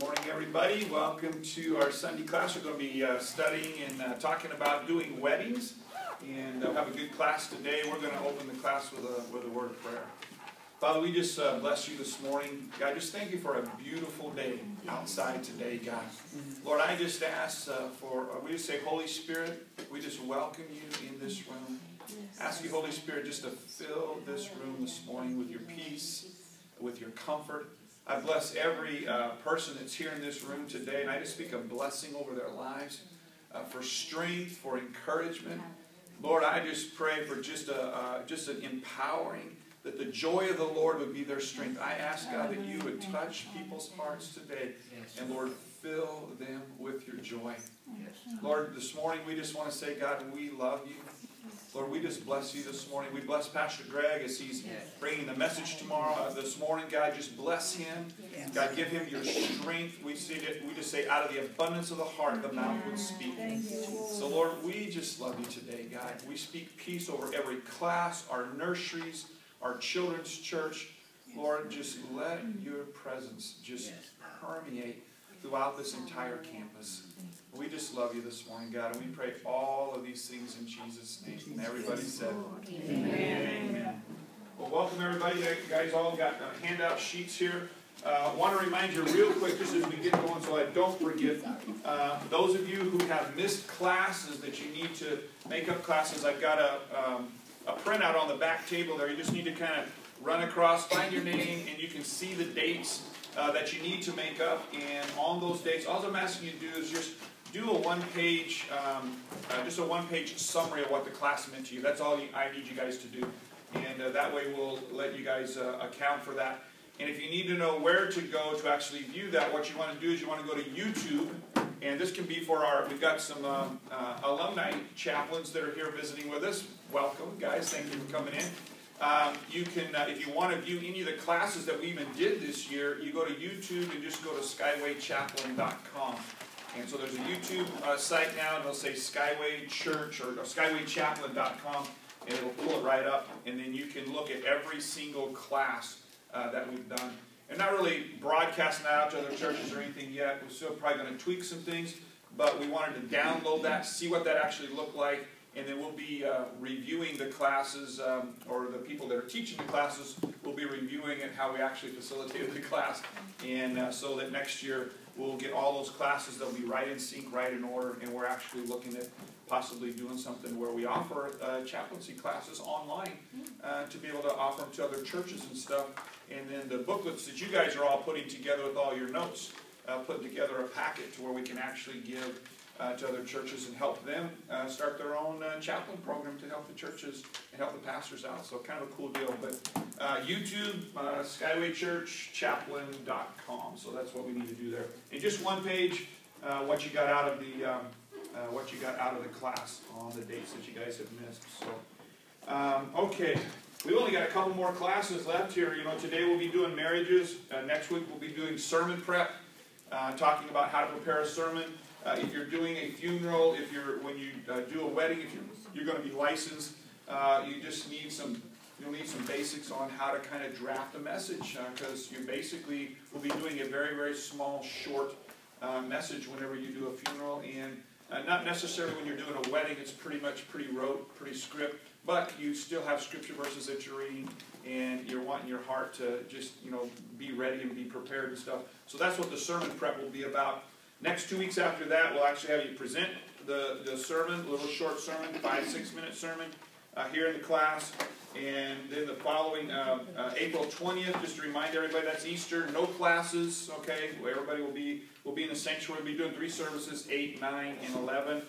morning, everybody. Welcome to our Sunday class. We're going to be uh, studying and uh, talking about doing weddings, and uh, have a good class today. We're going to open the class with a with a word of prayer. Father, we just uh, bless you this morning. God, just thank you for a beautiful day outside today, God. Lord, I just ask uh, for, uh, we just say, Holy Spirit, we just welcome you in this room. Ask you, Holy Spirit, just to fill this room this morning with your peace, with your comfort. I bless every uh, person that's here in this room today, and I just speak a blessing over their lives uh, for strength, for encouragement. Lord, I just pray for just a uh, just an empowering that the joy of the Lord would be their strength. I ask God that you would touch people's hearts today, and Lord, fill them with your joy. Lord, this morning we just want to say, God, we love you. Lord, we just bless you this morning. We bless Pastor Greg as he's bringing the message tomorrow, uh, this morning. God, just bless him. God, give him your strength. We see it. We just say, out of the abundance of the heart, the mouth would speak. So, Lord, we just love you today, God. We speak peace over every class, our nurseries, our children's church. Lord, just let your presence just permeate throughout this entire campus. We just love you this morning, God, and we pray all of these things in Jesus' name. And everybody said, Amen. Amen. Well, welcome everybody. You guys all got uh, handout sheets here. I uh, want to remind you real quick, just as we get going, so I don't forget, uh, those of you who have missed classes that you need to make up classes, I've got a, um, a printout on the back table there. You just need to kind of run across, find your name, and you can see the dates uh, that you need to make up. And on those dates, all I'm asking you to do is just do a one-page, um, uh, just a one-page summary of what the class meant to you. That's all you, I need you guys to do. And uh, that way we'll let you guys uh, account for that. And if you need to know where to go to actually view that, what you want to do is you want to go to YouTube. And this can be for our, we've got some um, uh, alumni chaplains that are here visiting with us. Welcome, guys. Thank you for coming in. Um, you can, uh, if you want to view any of the classes that we even did this year, you go to YouTube and just go to skywaychaplain.com. And so there's a YouTube uh, site now, and it'll say Skyway Church or, skywaychaplain.com, and it'll pull it right up. And then you can look at every single class uh, that we've done. And not really broadcasting that out to other churches or anything yet. We're still probably going to tweak some things, but we wanted to download that, see what that actually looked like, and then we'll be uh, reviewing the classes, um, or the people that are teaching the classes will be reviewing it, how we actually facilitated the class, and uh, so that next year we'll get all those classes, they'll be right in sync, right in order, and we're actually looking at possibly doing something where we offer uh, chaplaincy classes online uh, to be able to offer them to other churches and stuff. And then the booklets that you guys are all putting together with all your notes, uh, putting together a packet to where we can actually give uh, to other churches and help them uh, start their own uh, chaplain program to help the churches and help the pastors out. So kind of a cool deal. But uh, YouTube, uh, Skyway So that's what we need to do there. And just one page, uh, what you got out of the um, what you got out of the class on the dates that you guys have missed. So um, okay. We've only got a couple more classes left here. You know, today we'll be doing marriages. next week we'll be doing sermon prep, talking about how to prepare a sermon. Uh, if you're doing a funeral, if you're when you uh, do a wedding, if you're, you're going to be licensed, uh, you just need some you'll need some basics on how to kind of draft a message because uh, you basically will be doing a very very small short uh, message whenever you do a funeral and uh, not necessarily when you're doing a wedding. It's pretty much pretty rote, pretty script, but you still have scripture verses that you're reading and you're wanting your heart to just you know be ready and be prepared and stuff. So that's what the sermon prep will be about. Next two weeks after that, we'll actually have you present the, the sermon, a little short sermon, five, six minute sermon uh, here in the class. And then the following, uh, uh, April 20th, just to remind everybody, that's Easter, no classes, okay? Everybody will be, will be in the sanctuary. We'll be doing three services, 8, 9, and 11.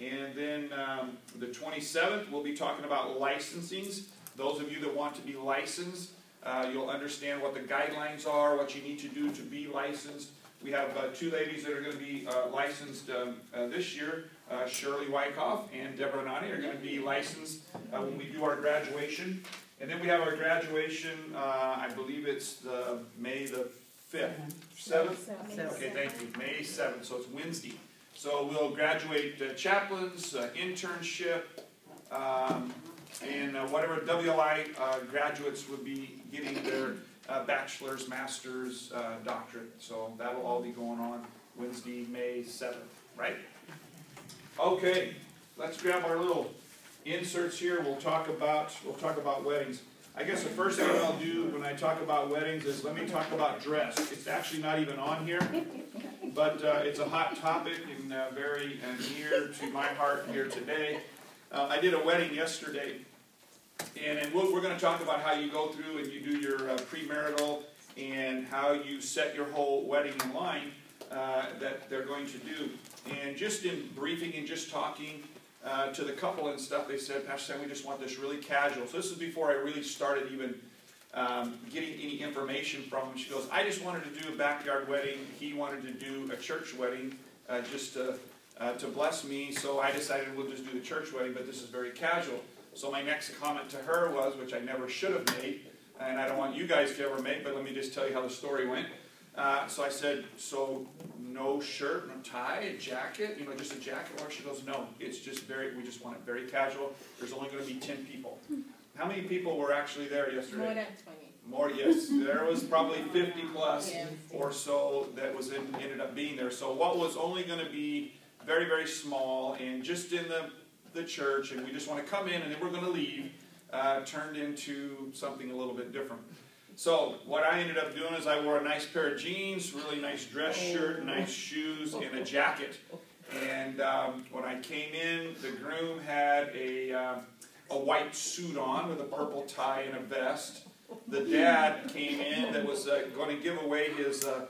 And then um, the 27th, we'll be talking about licensings. Those of you that want to be licensed, uh, you'll understand what the guidelines are, what you need to do to be licensed. We have uh, two ladies that are going to be uh, licensed um, uh, this year. Uh, Shirley Wyckoff and Deborah Nani are going to be licensed uh, when we do our graduation. And then we have our graduation, uh, I believe it's the May the 5th, 7th? Okay, thank you. May 7th, so it's Wednesday. So we'll graduate chaplains, internship, um, and whatever WLI graduates would be getting their uh, bachelor's, master's, uh, doctorate. So that'll all be going on Wednesday, May 7th, right? Okay, let's grab our little inserts here. We'll talk about we'll talk about weddings. I guess the first thing I'll do when I talk about weddings is let me talk about dress. It's actually not even on here, but uh, it's a hot topic and uh, very uh, near to my heart here today. Uh, I did a wedding yesterday, and, and we're, we're going to talk about how you go through and you do your uh, premarital and how you set your whole wedding in line uh, that they're going to do. And just in briefing and just talking, uh, to the couple and stuff, they said, Pastor Sam, we just want this really casual. So this is before I really started even um, getting any information from him. She goes, I just wanted to do a backyard wedding. He wanted to do a church wedding uh, just to, uh, to bless me. So I decided we'll just do the church wedding, but this is very casual. So my next comment to her was, which I never should have made, and I don't want you guys to ever make, but let me just tell you how the story went. Uh, so I said, so no shirt, no tie, a jacket, you know, just a jacket. Or she goes, no, it's just very, we just want it very casual. There's only going to be 10 people. How many people were actually there yesterday? More than 20. More, yes. There was probably 50 plus or so that was in, ended up being there. So what was only going to be very, very small and just in the, the church, and we just want to come in and then we're going to leave, uh, turned into something a little bit different. So what I ended up doing is I wore a nice pair of jeans, really nice dress shirt, nice shoes, and a jacket. And um, when I came in, the groom had a, uh, a white suit on with a purple tie and a vest. The dad came in that was uh, going to give away his uh,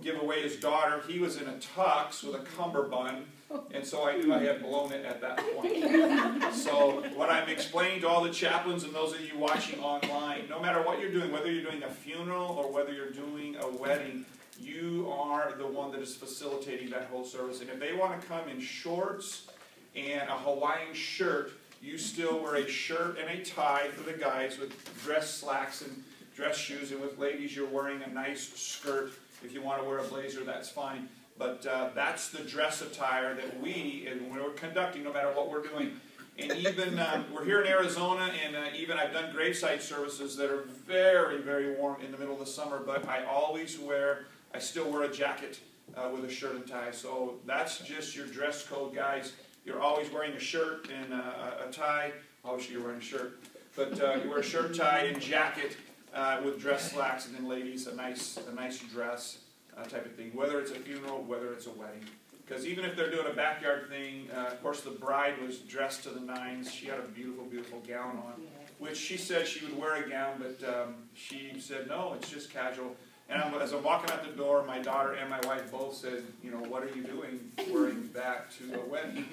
give away his daughter. He was in a tux with a cummerbund and so I knew I had blown it at that point. so what I'm explaining to all the chaplains and those of you watching online, no matter what you're doing, whether you're doing a funeral or whether you're doing a wedding, you are the one that is facilitating that whole service. And if they want to come in shorts and a Hawaiian shirt, you still wear a shirt and a tie for the guys with dress slacks and dress shoes. And with ladies, you're wearing a nice skirt. If you want to wear a blazer, that's fine. But uh, that's the dress attire that we, and we're conducting, no matter what we're doing. And even, um, we're here in Arizona, and uh, even I've done gravesite services that are very, very warm in the middle of the summer, but I always wear, I still wear a jacket uh, with a shirt and tie. So that's just your dress code, guys. You're always wearing a shirt and a, a tie. Obviously, you're wearing a shirt. But uh, you wear a shirt, tie, and jacket uh, with dress slacks, and then ladies, a nice, a nice dress uh, type of thing, whether it's a funeral, whether it's a wedding. Because even if they're doing a backyard thing, uh, of course, the bride was dressed to the nines. She had a beautiful, beautiful gown on, which she said she would wear a gown, but um, she said, no, it's just casual. And I'm, as I'm walking out the door, my daughter and my wife both said, you know, what are you doing wearing that to a wedding?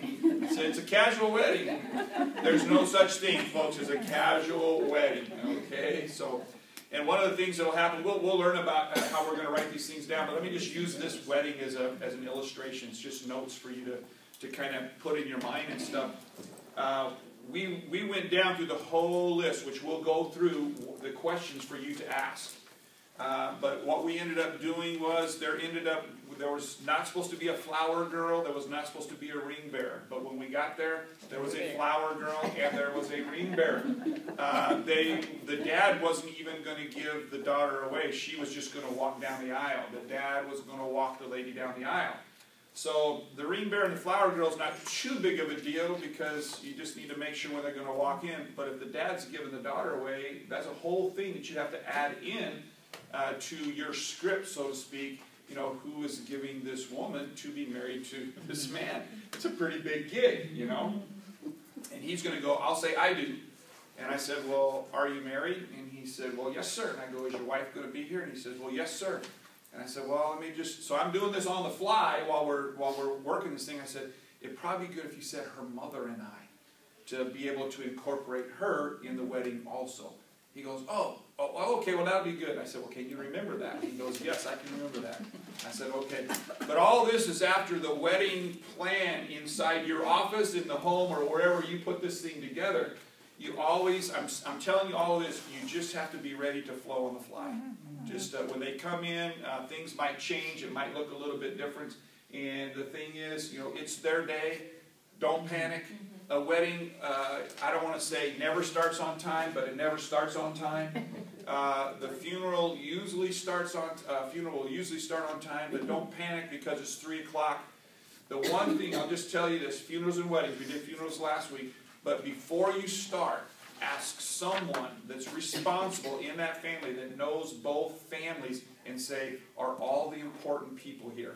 I said, it's a casual wedding. There's no such thing, folks, as a casual wedding, okay? So and one of the things that will happen, we'll, we'll learn about how we're going to write these things down, but let me just use this wedding as, a, as an illustration. It's just notes for you to, to kind of put in your mind and stuff. Uh, we, we went down through the whole list, which we'll go through the questions for you to ask. Uh, but what we ended up doing was there ended up there was not supposed to be a flower girl. There was not supposed to be a ring bearer. But when we got there, there was a flower girl and there was a ring bearer. Uh, they, the dad wasn't even going to give the daughter away. She was just going to walk down the aisle. The dad was going to walk the lady down the aisle. So the ring bearer and the flower girl is not too big of a deal because you just need to make sure when they're going to walk in. But if the dad's giving the daughter away, that's a whole thing that you have to add in uh, to your script, so to speak, you know, who is giving this woman to be married to this man? It's a pretty big gig, you know? And he's going to go, I'll say, I do. And I said, Well, are you married? And he said, Well, yes, sir. And I go, Is your wife going to be here? And he says, Well, yes, sir. And I said, Well, let me just. So I'm doing this on the fly while we're while we're working this thing. I said, It'd probably be good if you said her mother and I to be able to incorporate her in the wedding also. He goes, oh, oh, oh, okay, well, that would be good. I said, well, can you remember that? He goes, yes, I can remember that. I said, okay. But all this is after the wedding plan inside your office, in the home, or wherever you put this thing together. You always, I'm, I'm telling you all this, you just have to be ready to flow on the fly. Just uh, when they come in, uh, things might change. It might look a little bit different. And the thing is, you know, it's their day. Don't panic a wedding, uh, I don't want to say never starts on time, but it never starts on time. Uh, the funeral usually starts on, uh, funeral will usually start on time, but don't panic because it's three o'clock. The one thing, I'll just tell you this, funerals and weddings, we did funerals last week, but before you start, ask someone that's responsible in that family that knows both families and say, are all the important people here?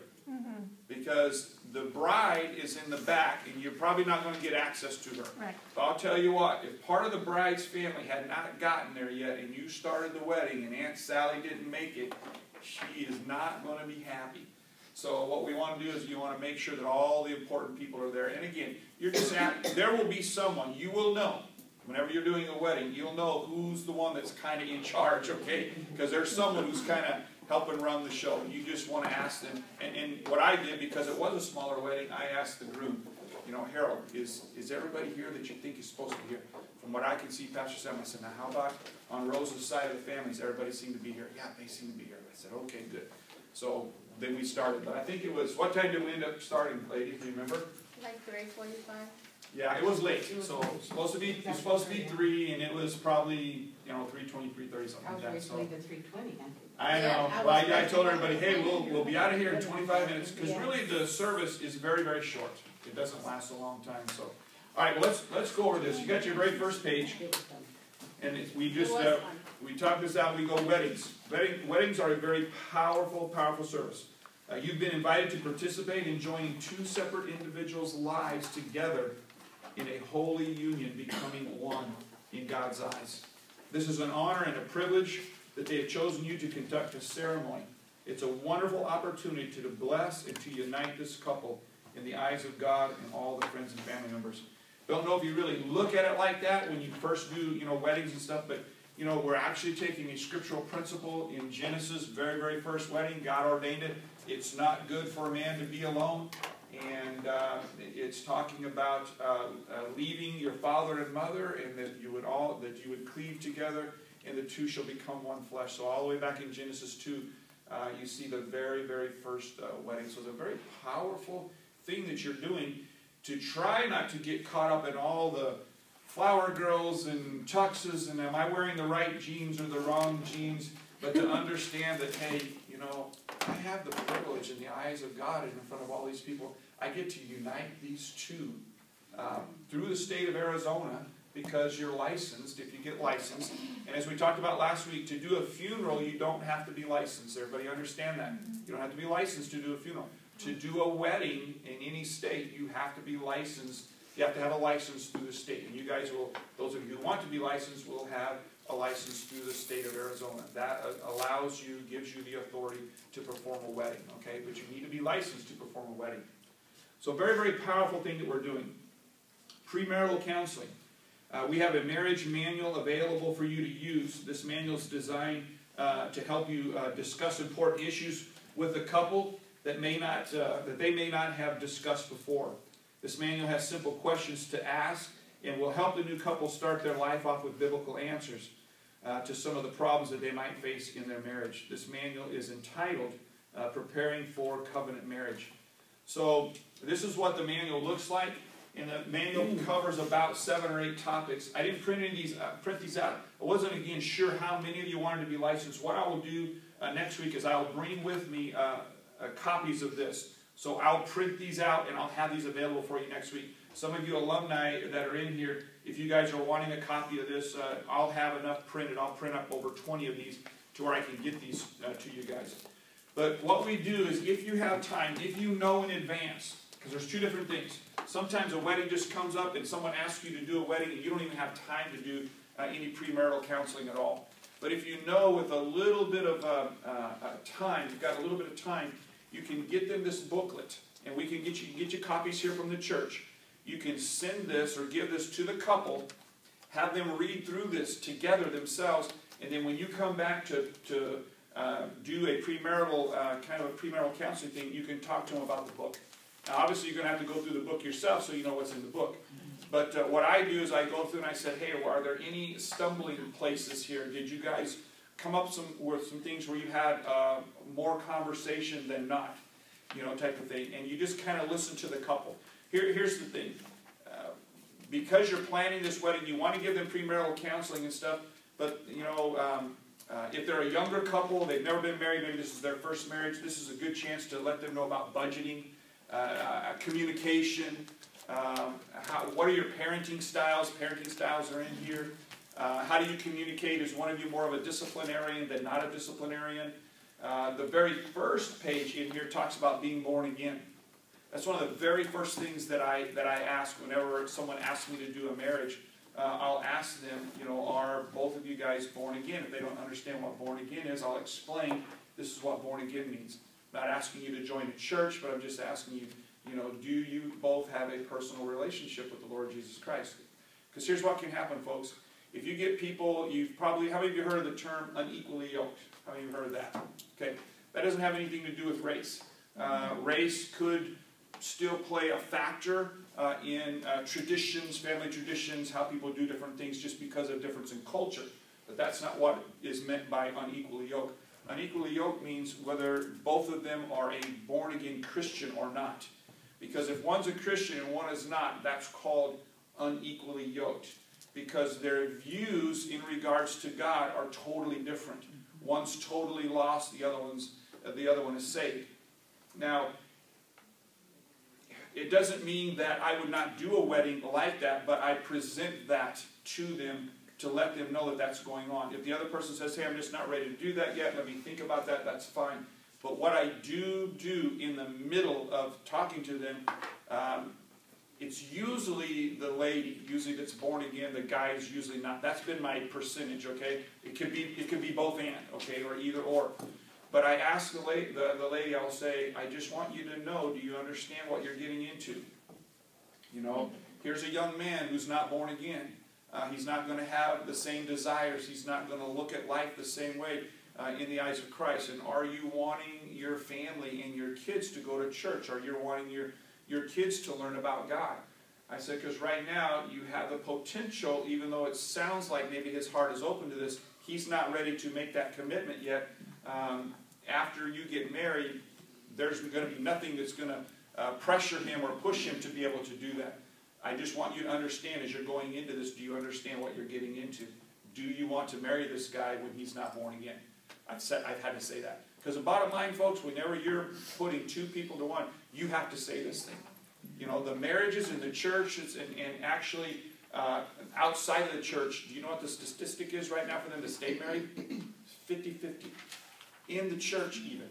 Because the bride is in the back and you're probably not going to get access to her. Right. But I'll tell you what, if part of the bride's family had not gotten there yet and you started the wedding and Aunt Sally didn't make it, she is not going to be happy. So what we want to do is you want to make sure that all the important people are there. And again, you're just at, there will be someone, you will know, whenever you're doing a wedding, you'll know who's the one that's kind of in charge, okay? Because there's someone who's kind of helping run the show. You just want to ask them. And, and what I did, because it was a smaller wedding, I asked the groom, you know, Harold, is, is everybody here that you think is supposed to be here? From what I can see, Pastor Sam, I said, now how about on Rose's side of the families, everybody seemed to be here? Yeah, they seem to be here. I said, okay, good. So then we started, but I think it was, what time did we end up starting, ladies, do you remember? Like three forty-five? Yeah, it was late, so it was supposed to be, it was supposed to be three, and it was probably, you know, three twenty, three thirty, something like that, ready to so. leave at three twenty. I know, Yeah, I well, I, was I told everybody, hey, we'll, we'll be out of here in twenty-five minutes, cause Yeah. really the service is very, very short. It doesn't last a long time, so. Alright, well, let's, let's go over this, you got your very first page, It was done. and it's, we just, uh, we talked this out, we go weddings. Wedding, weddings are a very powerful, powerful service. Uh, you've been invited to participate in joining two separate individuals' lives together in a holy union, becoming one in God's eyes. This is an honor and a privilege that they have chosen you to conduct a ceremony. It's a wonderful opportunity to bless and to unite this couple in the eyes of God and all the friends and family members. Don't know if you really look at it like that when you first do, you know, weddings and stuff, but you know, we're actually taking a scriptural principle in Genesis, very, very first wedding. God ordained it. It's not good for a man to be alone. And uh, it's talking about uh, uh, leaving your father and mother, and that you would all that you would cleave together, and the two shall become one flesh. So all the way back in Genesis two, uh, you see the very, very first uh, wedding. So it's a very powerful thing that you're doing to try not to get caught up in all the flower girls and tuxes and am I wearing the right jeans or the wrong jeans, but to understand that, hey, you know, I have the privilege in the eyes of God and in front of all these people. I get to unite these two um, through the state of Arizona because you're licensed, if you get licensed. And as we talked about last week, to do a funeral, you don't have to be licensed. Everybody understand that? You don't have to be licensed to do a funeral. To do a wedding in any state, you have to be licensed. You have to have a license through the state. And you guys will, those of you who want to be licensed, will have a license through the state of Arizona. That uh, allows you, gives you the authority to perform a wedding, okay? But you need to be licensed to perform a wedding. So, a very, very powerful thing that we're doing. Premarital counseling. Uh, we have a marriage manual available for you to use. This manual is designed uh, to help you uh, discuss important issues with a couple that may not uh, that they may not have discussed before. This manual has simple questions to ask and will help the new couple start their life off with biblical answers uh, to some of the problems that they might face in their marriage. This manual is entitled uh, "Preparing for Covenant Marriage." So this is what the manual looks like. And the manual covers about seven or eight topics. I didn't print any of these, uh, print these out. I wasn't again sure how many of you wanted to be licensed. What I will do uh, next week is I'll bring with me uh, uh, copies of this. So I'll print these out and I'll have these available for you next week. Some of you alumni that are in here, if you guys are wanting a copy of this, uh, I'll have enough printed. I'll print up over 20 of these to where I can get these uh, to you guys. But what we do is if you have time, if you know in advance, because there's two different things. Sometimes a wedding just comes up and someone asks you to do a wedding and you don't even have time to do uh, any premarital counseling at all. But if you know with a little bit of uh, uh, uh, time, you've got a little bit of time, you can get them this booklet, and we can get you, get you copies here from the church. You can send this or give this to the couple, have them read through this together themselves, and then when you come back to, to uh, do a premarital uh, kind of a premarital counseling thing, you can talk to them about the book. Now, obviously, you're going to have to go through the book yourself so you know what's in the book. But uh, what I do is I go through and I said, hey, are there any stumbling places here? Did you guys come up some, with some things where you had uh, more conversation than not? You know, type of thing. And you just kind of listen to the couple. Here, here's the thing. Uh, because you're planning this wedding, you want to give them premarital counseling and stuff, but, you know, um, Uh, if they're a younger couple, they've never been married, maybe this is their first marriage, this is a good chance to let them know about budgeting, uh, uh, communication, um, how, what are your parenting styles? Parenting styles are in here. Uh, how do you communicate? Is one of you more of a disciplinarian than not a disciplinarian? Uh, the very first page in here talks about being born again. That's one of the very first things that I that I ask whenever someone asks me to do a marriage. Uh, I'll ask them, you know, are both of you guys born again? If they don't understand what born again is, I'll explain this is what born again means. I'm not asking you to join a church, but I'm just asking you, you know, do you both have a personal relationship with the Lord Jesus Christ? Because here's what can happen, folks. If you get people, you've probably, how many of you heard of the term unequally yoked? How many of you heard that? Okay, that doesn't have anything to do with race. Uh, race could still play a factor uh, in uh, traditions, family traditions, how people do different things just because of difference in culture. But that's not what is meant by unequally yoked. Unequally yoked means whether both of them are a born again Christian or not. Because if one's a Christian and one is not, that's called unequally yoked. Because their views in regards to God are totally different. One's totally lost, the other one's uh, the other one is saved. Now, it doesn't mean that I would not do a wedding like that, but I present that to them to let them know that that's going on. If the other person says, hey, I'm just not ready to do that yet, let me think about that, that's fine. But what I do do in the middle of talking to them, um, it's usually the lady, usually that's born again, the guy is usually not. That's been my percentage, okay? It could be, it could be both and, okay, or either or. But I ask the, la the, the lady, I'll say, I just want you to know, do you understand what you're getting into? You know, here's a young man who's not born again. Uh, he's not going to have the same desires. He's not going to look at life the same way uh, in the eyes of Christ. And are you wanting your family and your kids to go to church? Are you wanting your, your kids to learn about God? I said, because right now you have the potential, even though it sounds like maybe his heart is open to this, he's not ready to make that commitment yet. Um, after you get married, there's going to be nothing that's going to uh, pressure him or push him to be able to do that. I just want you to understand as you're going into this, do you understand what you're getting into? Do you want to marry this guy when he's not born again? I've, said, I've had to say that. Because the bottom line, folks, whenever you're putting two people to one, you have to say this thing. You know, the marriages in the church and, and actually uh, outside of the church, do you know what the statistic is right now for them to stay married? 50 50 in the church even.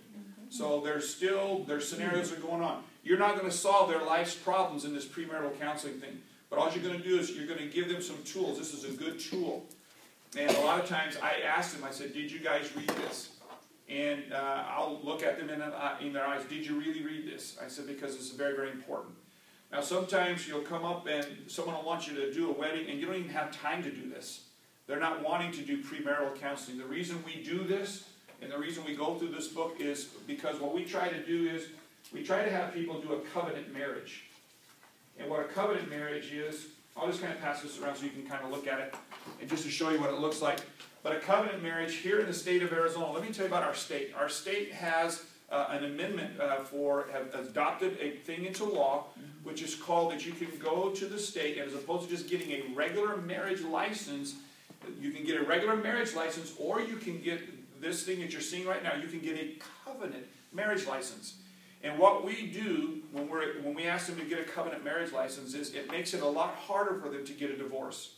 So there's still, their scenarios are going on. You're not going to solve their life's problems in this premarital counseling thing. But all you're going to do is you're going to give them some tools. This is a good tool. And a lot of times I ask them, I said, did you guys read this? And uh, I'll look at them in, uh, in their eyes, did you really read this? I said, because it's very, very important. Now sometimes you'll come up and someone will want you to do a wedding and you don't even have time to do this. They're not wanting to do premarital counseling. The reason we do this and the reason we go through this book is because what we try to do is we try to have people do a covenant marriage. And what a covenant marriage is, I'll just kind of pass this around so you can kind of look at it and just to show you what it looks like. But a covenant marriage here in the state of Arizona, let me tell you about our state. Our state has uh, an amendment uh, for, have adopted a thing into law, which is called that you can go to the state, and as opposed to just getting a regular marriage license, you can get a regular marriage license, or you can get this thing that you're seeing right now, you can get a covenant marriage license. And what we do when, we're, when we ask them to get a covenant marriage license is it makes it a lot harder for them to get a divorce.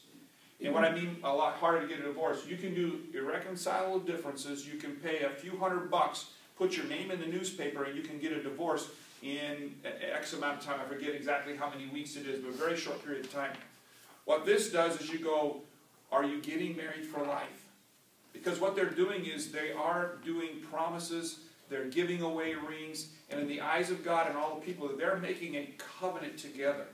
And what I mean a lot harder to get a divorce, you can do irreconcilable differences. You can pay a few hundred bucks, put your name in the newspaper, and you can get a divorce in X amount of time. I forget exactly how many weeks it is, but a very short period of time. What this does is you go, are you getting married for life? Because what they're doing is they are doing promises, they're giving away rings, and in the eyes of God and all the people, they're making a covenant together.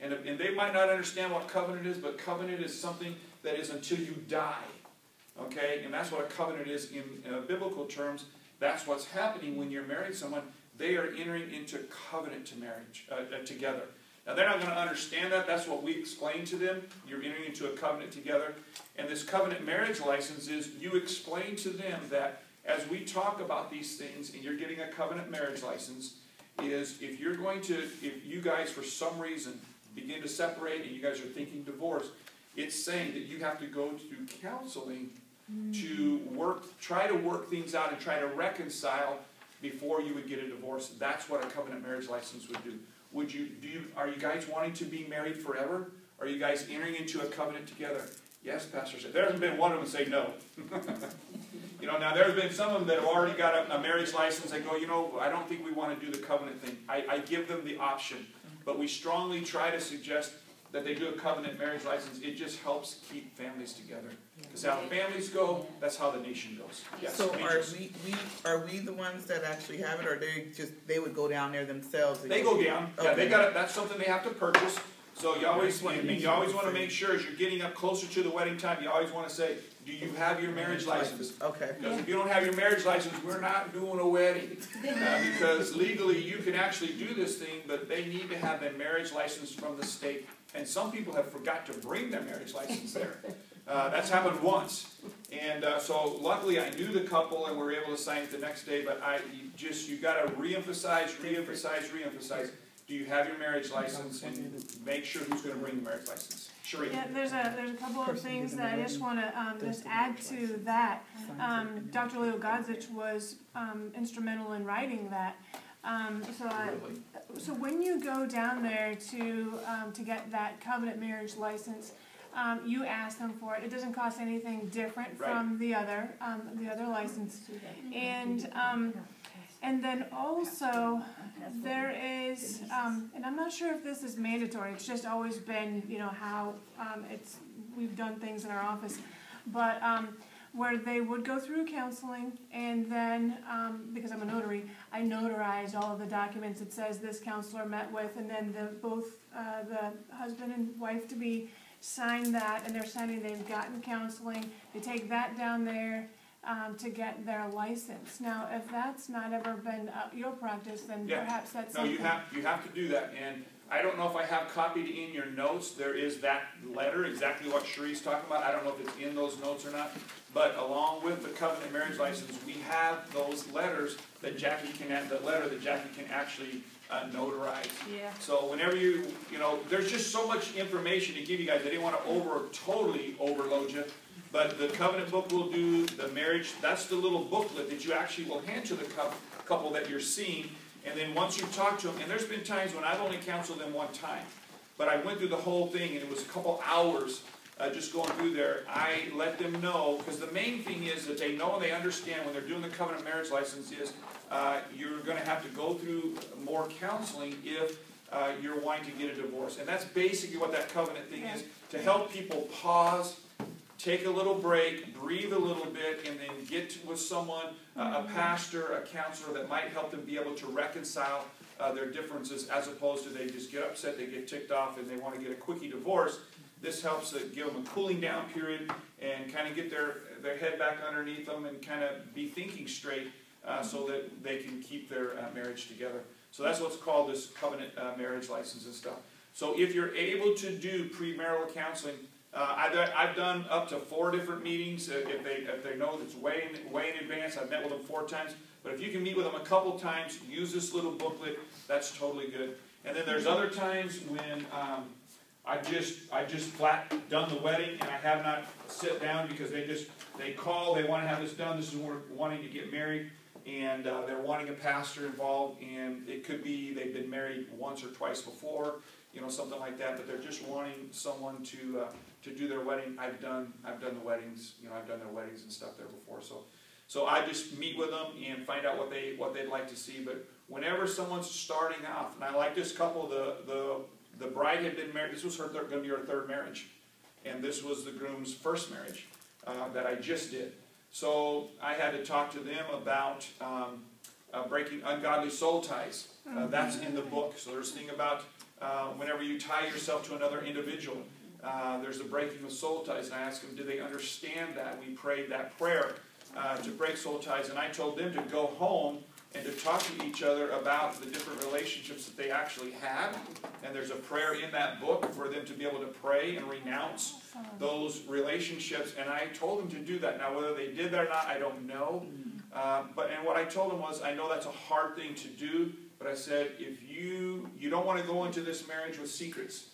And, and they might not understand what covenant is, but covenant is something that is until you die. Okay? And that's what a covenant is in uh, biblical terms. That's what's happening when you're married someone. They are entering into covenant to marriage uh, uh, together. Now, they're not going to understand that. That's what we explain to them. You're entering into a covenant together. And this covenant marriage license is you explain to them that as we talk about these things and you're getting a covenant marriage license, is if you're going to, if you guys for some reason begin to separate and you guys are thinking divorce, it's saying that you have to go to counseling to work, try to work things out and try to reconcile before you would get a divorce. That's what a covenant marriage license would do. Would you, do you, are you guys wanting to be married forever? Are you guys entering into a covenant together? Yes, Pastor said. There hasn't been one of them say no. you know, now there's been some of them that have already got a, marriage license. They go, you know, I don't think we want to do the covenant thing. I, I give them the option, but we strongly try to suggest that they do a covenant marriage license. It just helps keep families together. Because how families go, that's how the nation goes. Yes, So are we, we, are we the ones that actually have it, or they just, they would go down there themselves? They go down, yeah, they got it, that's something they have to purchase, so you always, just wanna I mean, you always wanna make sure as you're getting up closer to the wedding time, you always wanna say, do you have your marriage license? Okay, Because if you don't have your marriage license, we're not doing a wedding. Uh, because legally, you can actually do this thing, but they need to have their marriage license from the state. And some people have forgot to bring their marriage license there. Uh, that's happened once. And, uh, so luckily I knew the couple and we were able to sign it the next day, but I, you just, you've gotta reemphasize, reemphasize, reemphasize. Do you have your marriage license and make sure who's gonna bring the marriage license? Sheree? Yeah, there's a, there's a couple of things that I just wanna, um, just add to that. Um, Dr. Leo Godzich was, um, instrumental in writing that. Um, so I, so when you go down there to, um, to get that covenant marriage license, um, you ask them for it. It doesn't cost anything different Right. from the other, um, the other license. And, um, and then also, there is, um, and I'm not sure if this is mandatory, it's just always been, you know, how, um, it's, we've done things in our office. But, um, where they would go through counseling and then, um, because I'm a notary, I notarized all of the documents. It says this counselor met with, and then the, both, uh, the husband and wife to be sign that, and they're signing they've gotten counseling. They take that down there, um, to get their license. Now, if that's not ever been, uh, your practice, then Yeah. perhaps that's No, something. you have, you have to do that, and I don't know if I have copied in your notes, there is that letter, exactly what Sheree's talking about, I don't know if it's in those notes or not. But along with the covenant marriage license, we have those letters that Jackie can, add- the letter that Jackie can actually uh, notarize. Yeah. So whenever you, you know, there's just so much information to give you guys, I didn't wanna over, totally overload you. But the covenant book will do, the marriage, that's the little booklet that you actually will hand to the couple that you're seeing. And then once you talk to them, and there's been times when I've only counseled them one time, but I went through the whole thing and it was a couple hours, uh, just going through there. I let them know, because the main thing is that they know and they understand when they're doing the covenant marriage license is, uh, you're gonna have to go through more counseling if, uh, you're wanting to get a divorce. And that's basically what that covenant thing is, to help people pause, take a little break, breathe a little bit, and then get with someone, a, a pastor, a counselor that might help them be able to reconcile uh, their differences as opposed to they just get upset, they get ticked off, and they want to get a quickie divorce. This helps to give them a cooling down period and kind of get their, their head back underneath them and kind of be thinking straight uh, so that they can keep their uh, marriage together. So that's what's called this covenant uh, marriage license and stuff. So if you're able to do premarital counseling, uh, I've, done- I've done up to four different meetings, uh, if they, if they know it's way in, way in advance, I've met with them four times. But if you can meet with them a couple times, use this little booklet, that's totally good. And then there's other times when, um, I just, I just flat done the wedding and I have not sit down because they just, they call, they wanna have this done, this is we're wanting to get married. And, uh, they're wanting a pastor involved and it could be they've been married once or twice before, you know, something like that, but they're just wanting someone to, uh, to do their wedding. I've done, I've done the weddings, you know, I've done their weddings and stuff there before, so. So I just meet with them and find out what they, what they'd like to see, but whenever someone's starting off, and I like this couple, the, the, the bride had been married, this was her, third- gonna be her third marriage. And this was the groom's first marriage, uh, that I just did. So I had to talk to them about, um, uh, breaking ungodly soul ties. Uh, that's in the book, so there's a thing about, uh, whenever you tie yourself to another individual, uh, there's a breaking of soul ties, and I asked them, do they understand that? We prayed that prayer uh, to break soul ties, and I told them to go home and to talk to each other about the different relationships that they actually had. And there's a prayer in that book for them to be able to pray and renounce those relationships, and I told them to do that. Now, whether they did that or not, I don't know. Uh, but and what I told them was, I know that's a hard thing to do, but I said, if you you don't want to go into this marriage with secrets,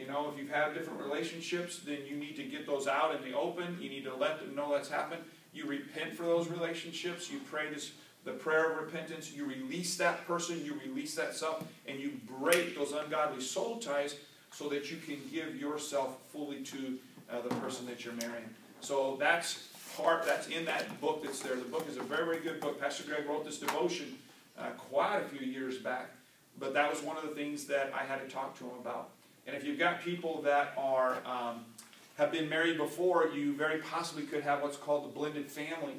You know, if you've had different relationships, then you need to get those out in the open. You need to let them know that's happened. You repent for those relationships. You pray this the prayer of repentance. You release that person. You release that self, and you break those ungodly soul ties so that you can give yourself fully to uh, the person that you're marrying. So that's part. That's in that book that's there. The book is a very very good book. Pastor Greg wrote this devotion uh, quite a few years back, but that was one of the things that I had to talk to him about. And if you've got people that are um, have been married before, you very possibly could have what's called the blended family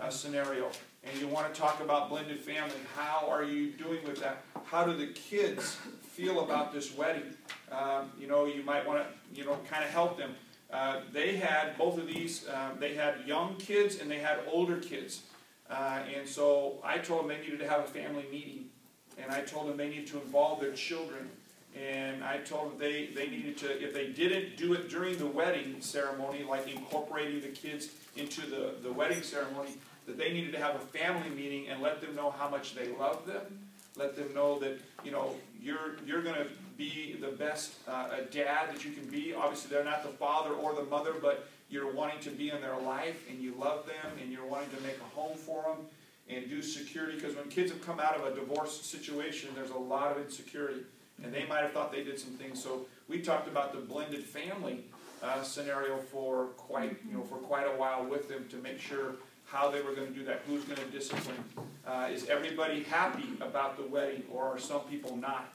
uh, scenario. And you want to talk about blended family. How are you doing with that? How do the kids feel about this wedding? Um, you know, you might want to, you know, kind of help them. Uh, they had both of these. Uh, they had young kids and they had older kids. Uh, and so I told them they needed to have a family meeting, and I told them they needed to involve their children and I told them they, they needed to, if they didn't do it during the wedding ceremony, like incorporating the kids into the, the wedding ceremony, that they needed to have a family meeting and let them know how much they love them. Let them know that, you know, you're, you're going to be the best uh, dad that you can be. Obviously, they're not the father or the mother, but you're wanting to be in their life and you love them and you're wanting to make a home for them and do security. Because when kids have come out of a divorce situation, there's a lot of insecurity and they might have thought they did some things. So we talked about the blended family uh, scenario for quite you know for quite a while with them to make sure how they were going to do that, who's going to discipline. Uh, is everybody happy about the wedding, or are some people not?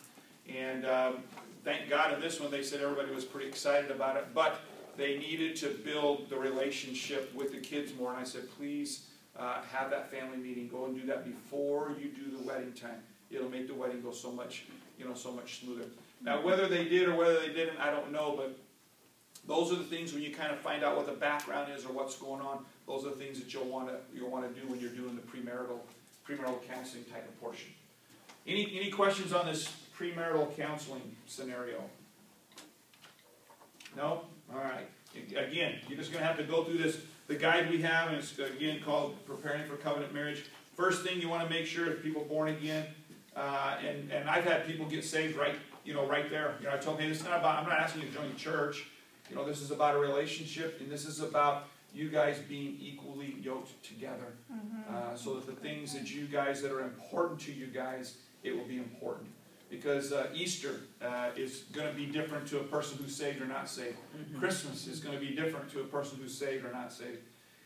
And um, thank God in this one they said everybody was pretty excited about it, but they needed to build the relationship with the kids more. And I said, please uh, have that family meeting. Go and do that before you do the wedding time. It'll make the wedding go so much you know, so much smoother. Now, whether they did or whether they didn't, I don't know, but those are the things when you kind of find out what the background is or what's going on. Those are the things that you'll want to you'll want to do when you're doing the premarital premarital counseling type of portion. Any any questions on this premarital counseling scenario? No. All right. Again, you're just going to have to go through this. The guide we have, is again called Preparing for Covenant Marriage. First thing you want to make sure if people born again, uh, and, and I've had people get saved right, you know, right there. You know, I told them, hey, this is not about, I'm not asking you to join the church. You know, this is about a relationship, and this is about you guys being equally yoked together. Mm-hmm. Uh, so that the things that you guys, that are important to you guys, it will be important. Because uh, Easter uh, is going to be different to a person who's saved or not saved. Mm-hmm. Christmas is going to be different to a person who's saved or not saved.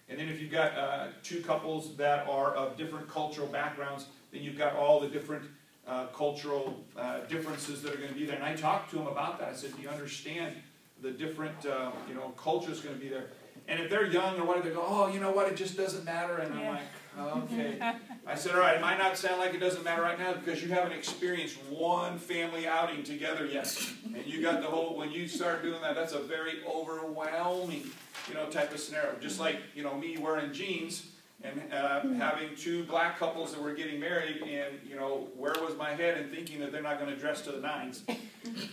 And then if you've got uh, two couples that are of different cultural backgrounds, then you've got all the different uh, cultural uh, differences that are going to be there. And I talked to them about that. I said, do you understand the different, uh, you know, cultures going to be there? And if they're young or whatever, they go, oh, you know what, it just doesn't matter. And I'm like, okay. I said, all right, it might not sound like it doesn't matter right now because you haven't experienced one family outing together yet. And you got the whole, when you start doing that, that's a very overwhelming, you know, type of scenario. Just like, you know, me wearing jeans and uh, having two black couples that were getting married, and you know, where was my head in thinking that they're not going to dress to the nines?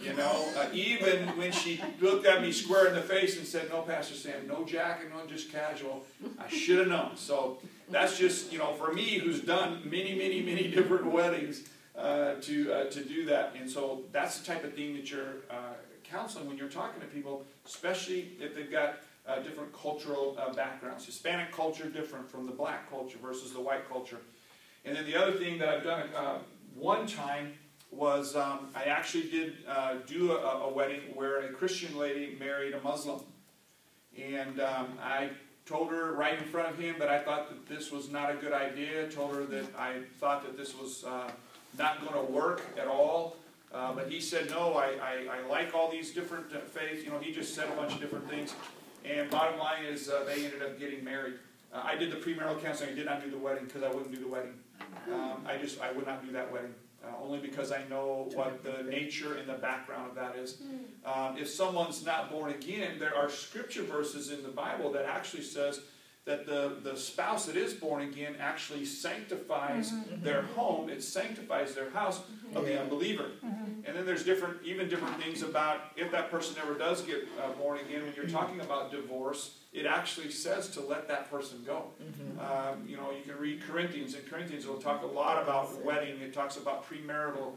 You know, uh, even when she looked at me square in the face and said, "No, Pastor Sam, no jacket, no, just casual," I should have known. So that's just you know, for me, who's done many, many, many different weddings, uh, to uh, to do that, and so that's the type of thing that you're uh, counseling when you're talking to people, especially if they've got uh, different cultural uh, backgrounds. Hispanic culture different from the black culture versus the white culture. And then the other thing that I've done uh, one time was um, I actually did uh, do a, a, wedding where a Christian lady married a Muslim. And um, I told her right in front of him that I thought that this was not a good idea. told her that I thought that this was uh, not going to work at all. Uh, but he said, no, I, I, I, like all these different faiths. You know, he just said a bunch of different things. And bottom line is, uh, they ended up getting married. Uh, I did the premarital counseling. I did not do the wedding because I wouldn't do the wedding. Um, I just I would not do that wedding. Uh, only because I know what the nature and the background of that is. Um, if someone's not born again, there are scripture verses in the Bible that actually says that the, the spouse that is born again actually sanctifies mm-hmm. their home, it sanctifies their house of the unbeliever. Mm-hmm. And then there's different, even different things about if that person ever does get uh, born again, when you're mm-hmm. talking about divorce, it actually says to let that person go. Mm-hmm. Um, you know, you can read Corinthians, and Corinthians will talk a lot about wedding. It talks about premarital,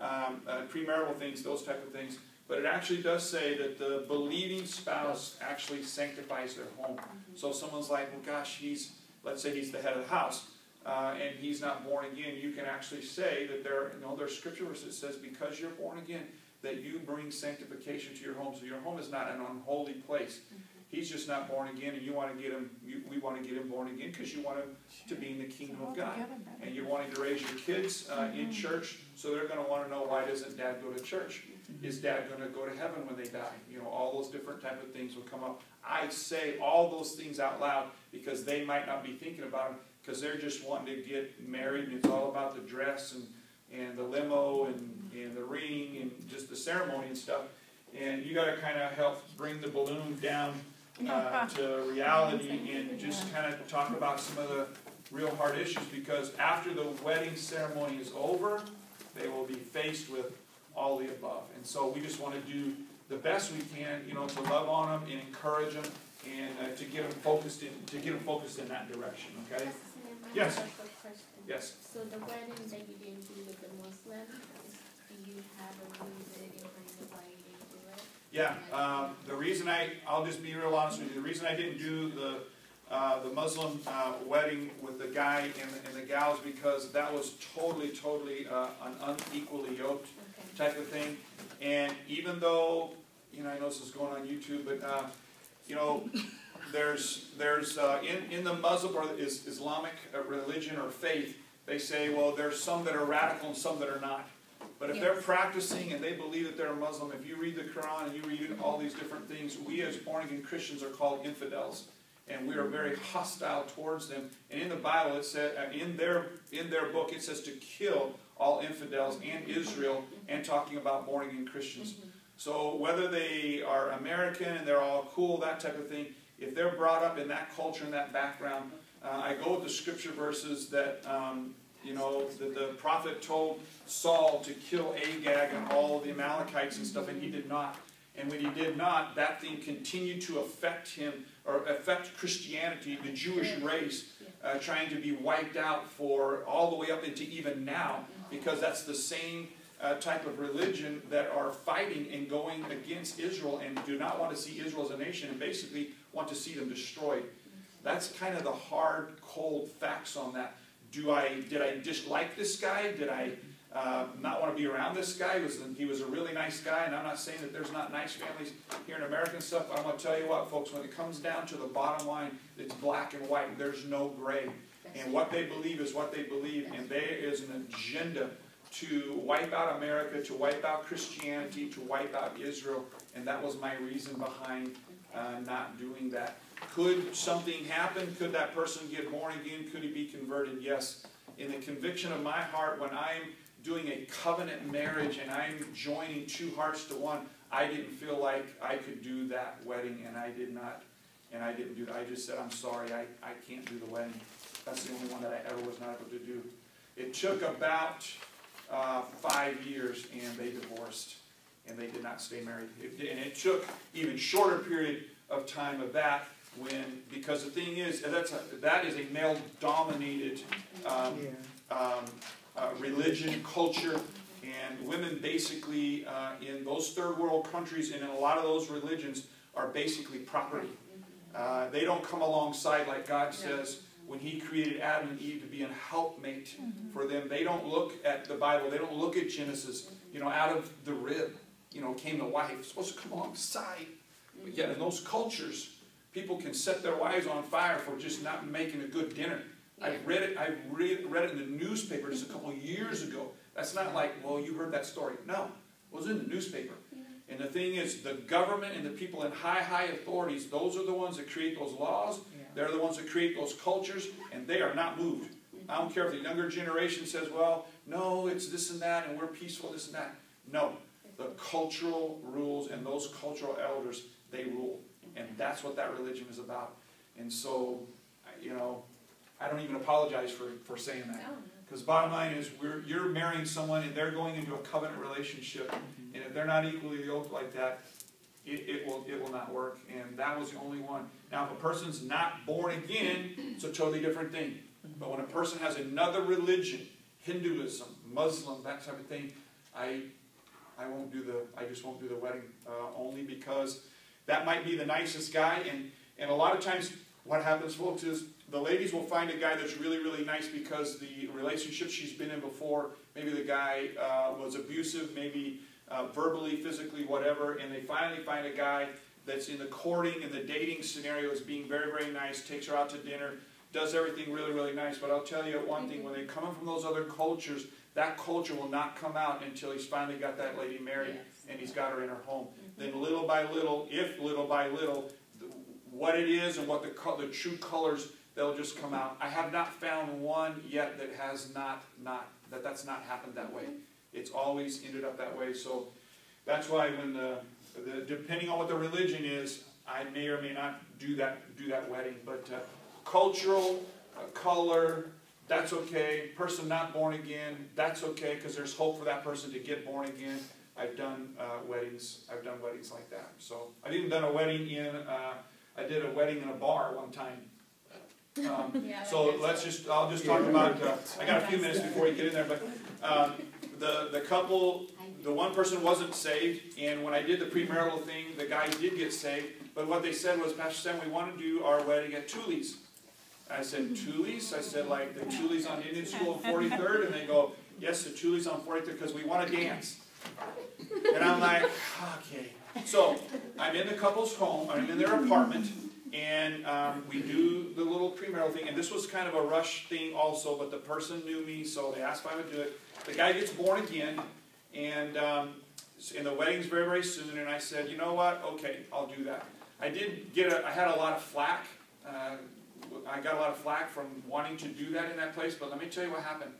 um, uh, premarital things, those type of things. But it actually does say that the believing spouse actually sanctifies their home. So if someone's like, well, gosh, he's, let's say he's the head of the house, uh, and he's not born again, you can actually say that there, you know, there's scripture verse that says, because you're born again, that you bring sanctification to your home. So your home is not an unholy place. He's just not born again, and you want to get him. You, we want to get him born again because you want him to be in the kingdom of God, and you're wanting to raise your kids uh, in church. So they're going to want to know why doesn't Dad go to church? Is Dad going to go to heaven when they die? You know, all those different type of things will come up. I say all those things out loud because they might not be thinking about them because they're just wanting to get married, and it's all about the dress and and the limo and, and the ring and just the ceremony and stuff. And you got to kind of help bring the balloon down uh, to reality and just kind of talk about some of the real hard issues because after the wedding ceremony is over, they will be faced with all the above. And so we just want to do the best we can, you know, to love on them and encourage them and uh, to get them focused in to get them focused in that direction. Okay? Yes. I have a quick question. Yes. So the wedding that you didn't do with the Muslim, do you have a reason behind why you didn't do it? Yeah, um, the reason I, I'll just be real honest with you, the reason I didn't do the, uh, the Muslim, uh, wedding with the guy and, the- and the gal is because that was totally, totally, uh, an unequally yoked. Type of thing. And even though, you know, I know this is going on YouTube, but, uh, you know, there's, there's, uh, in, in the Muslim or is Islamic uh, religion or faith, they say, well, there's some that are radical and some that are not. But if they're practicing and they believe that they're a Muslim, if you read the Quran and you read all these different things, we as born again Christians are called infidels. And we are very hostile towards them. And in the Bible, it said, uh, in their, in their book, it says to kill all infidels and Israel, and talking about born again Christians. So whether they are American and they're all cool, that type of thing, if they're brought up in that culture and that background, uh, I go with the scripture verses that um, you know that the prophet told Saul to kill Agag and all the Amalekites and stuff, and he did not. And when he did not, that thing continued to affect him or affect Christianity, the Jewish race, uh, trying to be wiped out for all the way up into even now, because that's the same uh, type of religion that are fighting and going against Israel and do not want to see Israel as a nation and basically want to see them destroyed. That's kind of the hard, cold facts on that. Do I did I dislike this guy? Did I uh, not want to be around this guy? He was he was a really nice guy, and I'm not saying that there's not nice families here in America and stuff. But I'm going to tell you what, folks. When it comes down to the bottom line, it's black and white. There's no gray. And what they believe is what they believe, and there is an agenda to wipe out America, to wipe out Christianity, to wipe out Israel, and that was my reason behind uh, not doing that. Could something happen? Could that person get born again? Could he be converted? Yes. In the conviction of my heart, when I'm doing a covenant marriage and I'm joining two hearts to one, I didn't feel like I could do that wedding, and I did not, and I didn't do that. I just said, I'm sorry, I, I can't do the wedding. That's the only one that I ever was not able to do. It took about uh, five years, and they divorced, and they did not stay married. It, and it took even shorter period of time of that when, because the thing is, that's a, that is a male-dominated um, Yeah. um, uh, religion, culture, and women basically uh, in those third world countries and in a lot of those religions are basically property. Uh, they don't come alongside like God says when He created Adam and Eve to be an helpmate for them. They don't look at the Bible. They don't look at Genesis. You know, out of the rib, you know, came the wife. It's supposed to come alongside. But yet in those cultures, people can set their wives on fire for just not making a good dinner. I've read it. I read, read it in the newspaper just a couple of years ago. That's not like, well, you heard that story. No, it was in the newspaper. And the thing is, the government and the people in high, high authorities, those are the ones that create those laws. Yeah. They're the ones that create those cultures, and they are not moved. I don't care if the younger generation says, well, no, it's this and that, and we're peaceful, this and that. No, the cultural rules and those cultural elders, they rule. And that's what that religion is about. And so, you know, I don't even apologize for, for saying that. Because bottom line is, we're, you're marrying someone and they're going into a covenant relationship, mm-hmm. and if they're not equally yoked like that, it, it will it will not work. And that was the only one. Now, if a person's not born again, it's a totally different thing. But when a person has another religion, Hinduism, Muslim, that type of thing, I I won't do the, I just won't do the wedding, uh, only because that might be the nicest guy, and, and a lot of times, what happens, folks, is the ladies will find a guy that's really, really nice because the relationship she's been in before, maybe the guy uh, was abusive, maybe uh, verbally, physically, whatever, and they finally find a guy that's in the courting and the dating scenario is being very, very nice, takes her out to dinner, does everything really, really nice. But I'll tell you one thing, when they come from those other cultures, that culture will not come out until he's finally got that lady married Yes. and he's got her in her home. Then little by little, if little by little, what it is and what the, the true colors, they'll just come out. I have not found one yet that has not, not, that that's not happened that way. It's always ended up that way, so that's why when the, the, depending on what the religion is, I may or may not do that, do that wedding, but, uh, cultural, uh, color, that's okay. Person not born again, that's okay, because there's hope for that person to get born again. I've done, uh, weddings, I've done weddings like that, so, I've even done a wedding in, uh, I did a wedding in a bar one time. Um, Yeah, so let's just, I'll just talk about, uh, I got a few minutes before you get in there, but, um, the, the couple, the one person wasn't saved, and when I did the premarital thing, the guy did get saved, but what they said was, Pastor Sam, we want to do our wedding at Tully's. I said, Tully's? I said, like, the Tully's on Indian School on Forty-third, and they go, yes, the Tully's on Forty-third, because we want to dance. And I'm like, okay. So, I'm in the couple's home, I'm in their apartment, and um, we do the little premarital thing, and this was kind of a rush thing also, but the person knew me, so they asked if I would do it. The guy gets born again, and, um, and the wedding's very, very soon, and I said, you know what, okay, I'll do that. I did get a, I had a lot of flack, uh, I got a lot of flack from wanting to do that in that place, but let me tell you what happened.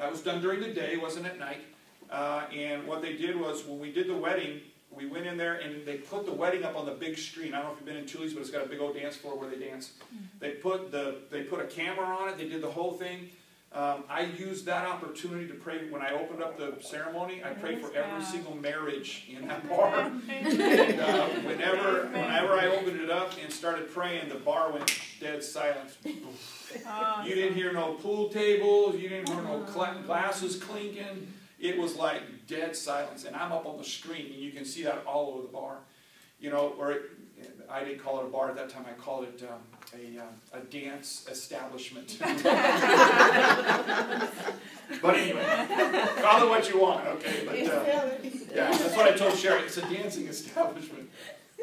Uh, it was done during the day, it wasn't at night, uh, and what they did was, when we did the wedding, we went in there and they put the wedding up on the big screen. I don't know if you've been in Tully's, but it's got a big old dance floor where they dance. They put the they put a camera on it. They did the whole thing. Um, I used that opportunity to pray when I opened up the ceremony. I prayed for every single marriage in that bar. And uh, whenever whenever I opened it up and started praying, the bar went dead silent. You didn't hear no pool tables. You didn't hear no cl- glasses clinking. It was like dead silence, and I'm up on the screen, and you can see that all over the bar. You know, or it, I didn't call it a bar at that time. I called it um, a, um, a dance establishment. but anyway, call it what you want, okay? But uh, yeah, that's what I told Sherry. It's a dancing establishment.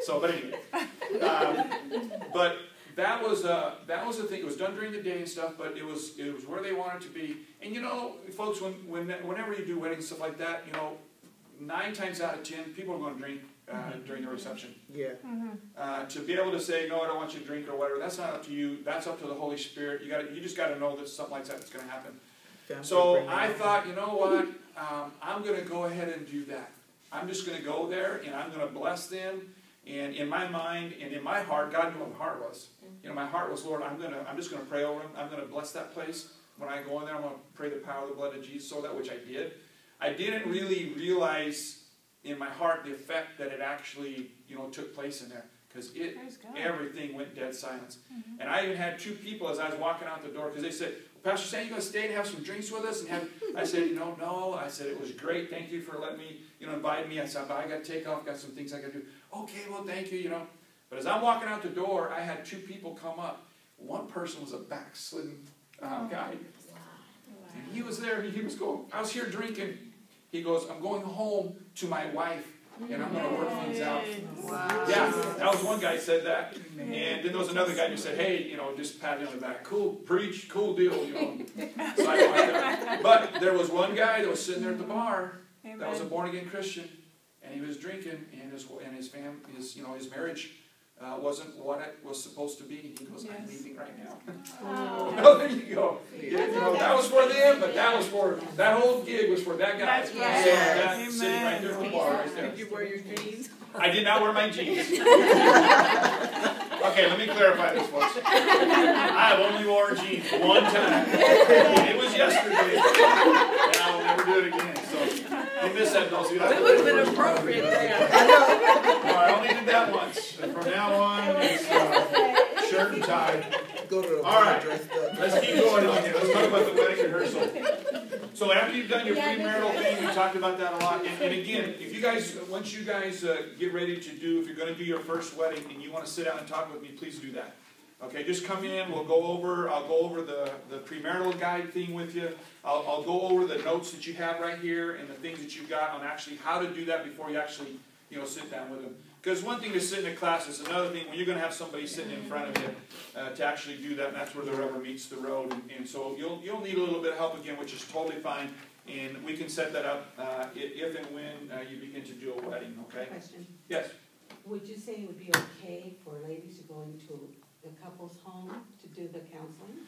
So, but anyway, um, but that was a that was the thing. It was done during the day and stuff, but it was it was where they wanted to be. And you know, folks, when, when whenever you do weddings stuff like that, you know, nine times out of ten, people are going to drink uh, during the reception. Yeah. Uh, to be able to say no, I don't want you to drink or whatever, that's not up to you. That's up to the Holy Spirit. You got you just got to know that something like that's going to happen. Family So I thought, you know what? Um, I'm going to go ahead and do that. I'm just going to go there and I'm going to bless them. And in my mind and in my heart, God knew what my heart was. You know, my heart was, Lord, I'm going to, I'm just going to pray over them. I'm going to bless that place. When I go in there, I'm going to pray the power of the blood of Jesus over that, which I did. I didn't really realize in my heart the effect that it actually, you know, took place in there. Because it everything went dead silence. And I even had two people as I was walking out the door because they said, Pastor Sam, you gonna stay and have some drinks with us? And have I said, you know, no. I said it was great. Thank you for letting me, you know, invite me. I said, but I got to take off. Got some things I got to do. Okay, well, thank you. You know. But as I'm walking out the door, I had two people come up. One person was a backslidden uh, guy, and he was there. He was going. I was here drinking. He goes, I'm going home to my wife, and I'm gonna work things out. Wow. Yeah, that was one guy said that. And then there was another guy who said, hey, you know, just pat me on the back. Cool, preach, cool deal, you know. So I like that. But there was one guy that was sitting there at the bar that was a born again Christian, and he was drinking, and his and his fam, his you know his marriage uh, wasn't what it was supposed to be. He goes, I'm leaving right now. Oh. Oh, there you go. Yeah, you know, that was for them, but that was for that whole gig was for that guy. That's So right. that sitting right there at the bar, right there. Did you wear your jeans? I did not wear my jeans. okay, let me clarify this, once. I have only worn jeans one time. It was yesterday. And I will never do it again. So you missed that, Dulcie. That's It would have been first appropriate part. there. No, I only did that once. And from now on, it's uh, shirt and tie. Go to the All dressed up. Let's keep going on here. Let's talk about the wedding rehearsal. So after you've done your Yeah, premarital thing, we talked about that a lot, and, and again, if you guys, once you guys, uh, get ready to do, if you're gonna do your first wedding and you wanna sit down and talk with me, please do that. Okay, just come in, we'll go over, I'll go over the, the premarital guide thing with you. I'll, I'll go over the notes that you have right here and the things that you've got on actually how to do that before you actually, you know, sit down with them. Because one thing to sit in a class is another thing when you're gonna have somebody sitting in front of you, uh, to actually do that, and that's where the rubber meets the road. And, and so you'll, you'll need a little bit of help again, which is totally fine. And we can set that up, uh, if and when, uh, you begin to do a wedding, okay? Question, Yes, would you say it would be okay for ladies to go into the couple's home to do the counseling?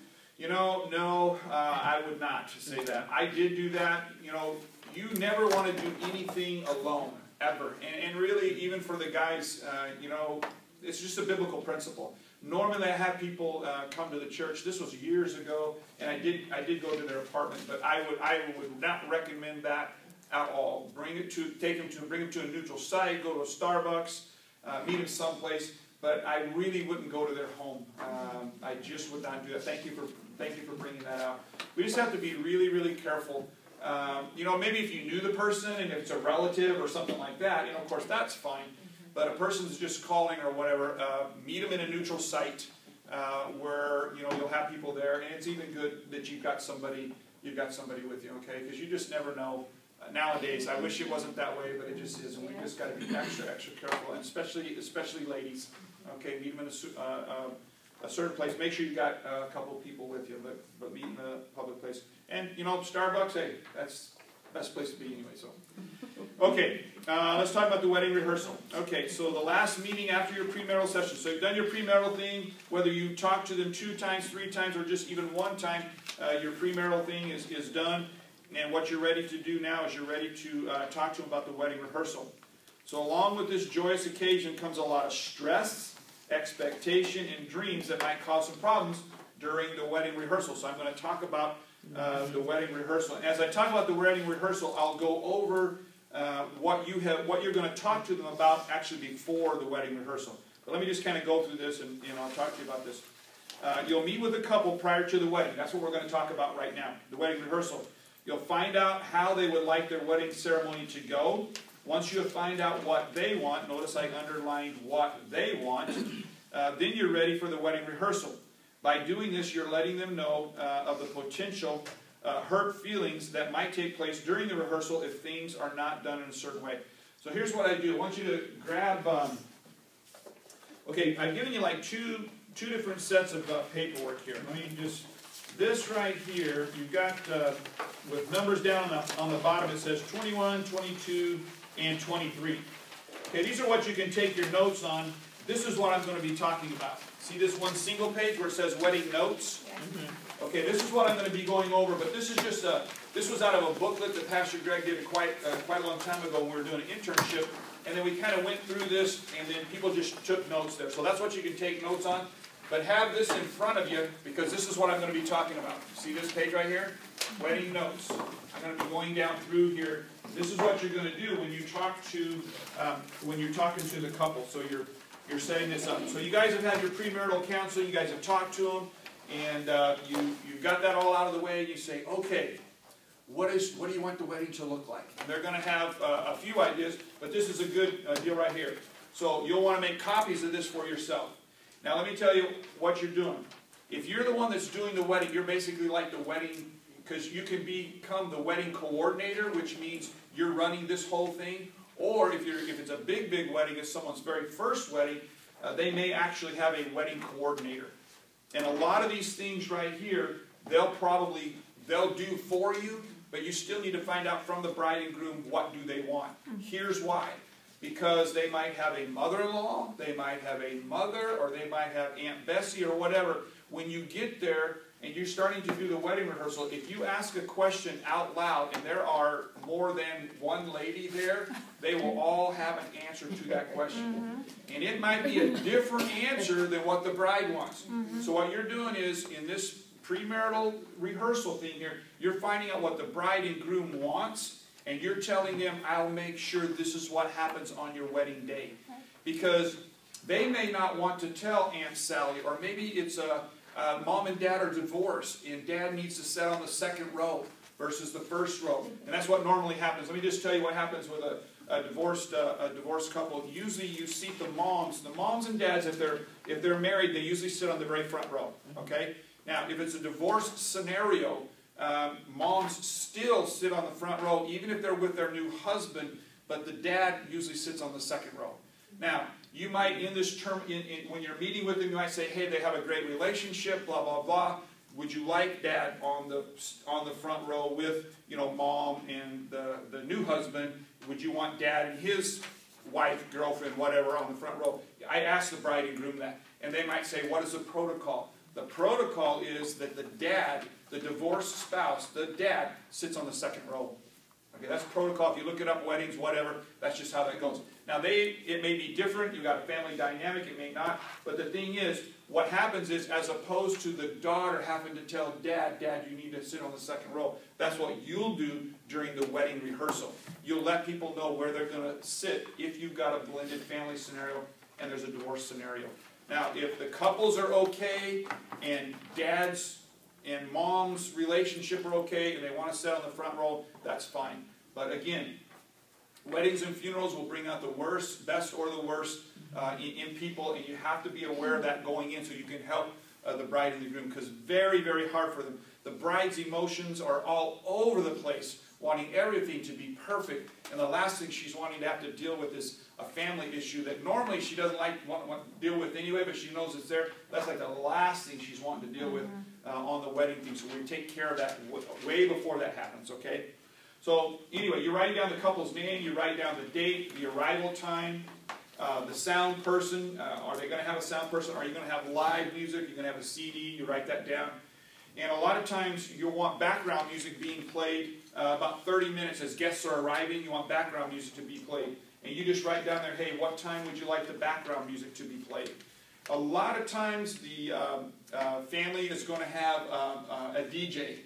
you know, no, uh, I would not say that. I did do that, you know, you never wanna do anything alone, ever. And, and really, even for the guys, uh, you know, it's just a biblical principle. Normally, I have people uh, come to the church. This was years ago, and I did I did go to their apartment, but I would I would not recommend that at all. Bring it to take them to bring them to a neutral site. Go to a Starbucks, uh, meet them someplace. But I really wouldn't go to their home. Um, I just would not do that. Thank you for thank you for bringing that out. We just have to be really really careful. Um, you know, maybe if you knew the person and if it's a relative or something like that, you know, of course that's fine. But a person's just calling or whatever, uh, meet them in a neutral site uh, where you know you'll have people there, and it's even good that you've got somebody you've got somebody with you, okay? Because you just never know. Uh, nowadays, I wish it wasn't that way, but it just is, and we just got to be extra extra careful, and especially especially ladies. Okay, meet them in a, uh, uh, a certain place. Make sure you got uh, a couple people with you, but but meet in a public place. And you know, Starbucks, hey, that's best place to be anyway. So. Okay, uh, let's talk about the wedding rehearsal. Okay, so the last meeting after your premarital session. So you've done your premarital thing, whether you talk to them two times, three times, or just even one time, uh, your premarital thing is, is done. And what you're ready to do now is you're ready to uh, talk to them about the wedding rehearsal. So along with this joyous occasion comes a lot of stress, expectation, and dreams that might cause some problems during the wedding rehearsal. So I'm going to talk about uh, the wedding rehearsal. As I talk about the wedding rehearsal, I'll go over uh, what you have, what you're going to talk to them about actually before the wedding rehearsal. But let me just kind of go through this, and, and I'll talk to you about this. Uh, you'll meet with a couple prior to the wedding. That's what we're going to talk about right now. The wedding rehearsal. You'll find out how they would like their wedding ceremony to go. Once you find out what they want, notice I underlined what they want. Uh, then you're ready for the wedding rehearsal. By doing this, you're letting them know uh, of the potential uh, hurt feelings that might take place during the rehearsal if things are not done in a certain way. So here's what I do. I want you to grab. Um, okay, I've given you like two two different sets of uh, paperwork here. Let me just. This right here, you've got uh, with numbers down on the, on the bottom. It says 21, 22, and 23. Okay, these are what you can take your notes on. This is what I'm going to be talking about. See this one single page where it says wedding notes? Okay, this is what I'm going to be going over, but this is just a, this was out of a booklet that Pastor Greg did quite, uh, quite a long time ago when we were doing an internship. And then we kind of went through this, and then people just took notes there. So that's what you can take notes on. But have this in front of you, because this is what I'm going to be talking about. See this page right here? Wedding notes. I'm going to be going down through here. This is what you're going to do when you talk to, um, when you're talking to the couple. So you're, you're setting this up. So you guys have had your premarital counseling. You guys have talked to them, and uh, you you've got that all out of the way. You say, okay, what is what do you want the wedding to look like? And they're going to have uh, a few ideas, but this is a good uh, deal right here. So you'll want to make copies of this for yourself. Now let me tell you what you're doing. If you're the one that's doing the wedding, you're basically like the wedding because you can become the wedding coordinator, which means you're running this whole thing. Or if you're if it's a big big wedding, it's someone's very first wedding, uh, they may actually have a wedding coordinator. And a lot of these things right here, they'll probably they'll do for you, but you still need to find out from the bride and groom what do they want. Here's why. Because they might have a mother-in-law, they might have a mother, or they might have Aunt Bessie or whatever. When you get there and you're starting to do the wedding rehearsal, if you ask a question out loud and there are more than one lady there, they will all have an answer to that question. Mm-hmm. And it might be a different answer than what the bride wants. Mm-hmm. So what you're doing is in this premarital rehearsal thing here, you're finding out what the bride and groom wants, and you're telling them, I'll make sure this is what happens on your wedding day. Because they may not want to tell Aunt Sally, or maybe it's a, a mom and dad are divorced, and dad needs to sit on the second row. versus the first row. And that's what normally happens. Let me just tell you what happens with a, a divorced uh, a divorced couple. Usually you seat the moms, the moms and dads, if they're if they're married, they usually sit on the very front row. Okay? Now, if it's a divorce scenario, um, moms still sit on the front row, even if they're with their new husband, but the dad usually sits on the second row. Now, you might, in this term, in, in, when you're meeting with them, you might say, hey, they have a great relationship, blah, blah, blah. Would you like dad on the, on the front row with, you know, mom and the, the new husband? Would you want dad and his wife, girlfriend, whatever, on the front row? I asked the bride and groom that, and they might say, what is the protocol? The protocol is that the dad, the divorced spouse, the dad, sits on the second row. Okay, that's protocol. If you look it up, weddings, whatever, that's just how that goes. Now, they it may be different. You've got a family dynamic. It may not. But the thing is, what happens is, as opposed to the daughter having to tell dad, Dad, you need to sit on the second row, that's what you'll do during the wedding rehearsal. You'll let people know where they're going to sit if you've got a blended family scenario and there's a divorce scenario. Now, if the couples are okay and dad's and mom's relationship are okay and they want to sit on the front row, that's fine. But again, weddings and funerals will bring out the worst, best or the worst uh, in, in, people, and you have to be aware of that going in so you can help uh, the bride and the groom because very, very hard for them. The bride's emotions are all over the place, wanting everything to be perfect, and the last thing she's wanting to have to deal with is a family issue that normally she doesn't like want, want to deal with anyway, but she knows it's there. That's like the last thing she's wanting to deal with uh, on the wedding thing. So we take care of that way before that happens, okay? So anyway, you write down the couple's name, you write down the date, the arrival time, uh, the sound person. Uh, are they going to have a sound person? Are you going to have live music? You're going to have a CD. You write that down. And a lot of times you'll want background music being played uh, about 30 minutes as guests are arriving. You want background music to be played. And you just write down there, hey, what time would you like the background music to be played? A lot of times the um, uh, family is going to have um, uh, a DJ.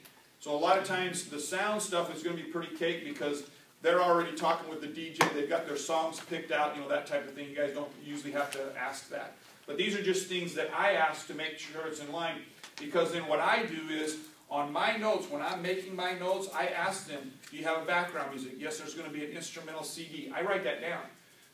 So a lot of times the sound stuff is going to be pretty cake because they're already talking with the DJ. They've got their songs picked out, you know, that type of thing. You guys don't usually have to ask that. But these are just things that I ask to make sure it's in line. Because then what I do is, on my notes, when I'm making my notes, I ask them, do you have a background music? Yes, there's going to be an instrumental CD. I write that down.